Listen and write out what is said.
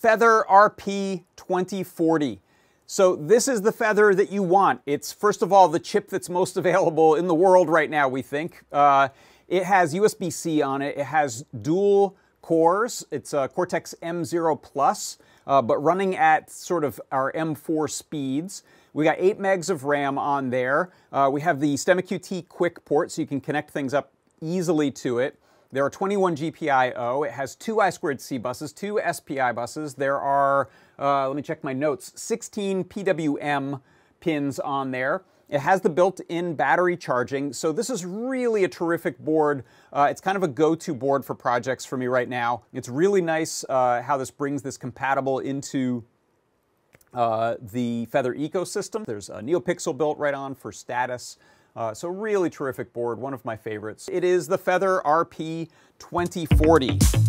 Feather RP 2040. So this is the feather that you want. It's first of all the chip that's most available in the world right now. We think uh, it has USB-C on it. It has dual cores. It's a Cortex M0 Plus, uh, but running at sort of our M4 speeds. We got 8 megs of RAM on there. Uh, we have the STEMMA QT quick port, so you can connect things up easily to it. There are 21 GPIO. It has two I2C buses, two SPI buses. There are, uh, let me check my notes, 16 PWM pins on there. It has the built-in battery charging, so this is really a terrific board. Uh, it's kind of a go-to board for projects for me right now. It's really nice uh, how this brings this compatible into uh, the Feather ecosystem. There's a NeoPixel built right on for status. Uh, so really terrific board, one of my favorites. It is the Feather RP 2040.